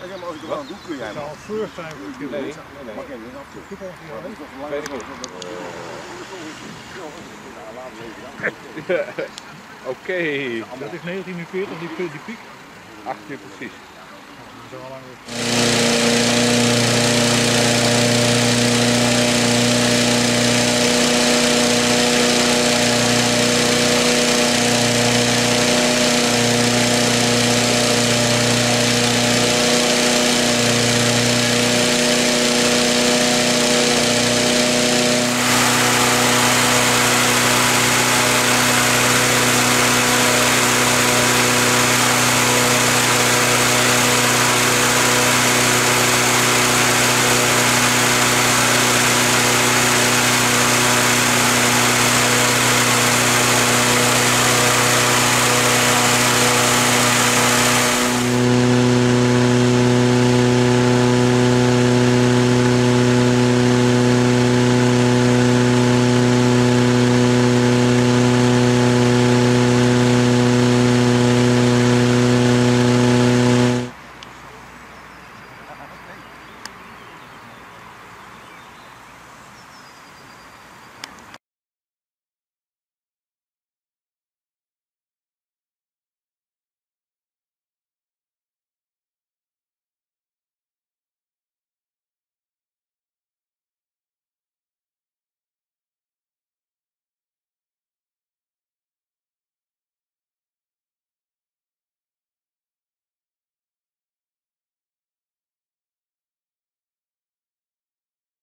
En zeg maar, als ik er aan doe, kun jij Het zou zal first zijn voor de Nee, nee, nee. Mag ik niet af? Ik ja, Weet het niet. Oké, Dat is 1940, die, die piek. 18 uur precies. Dat is al lang.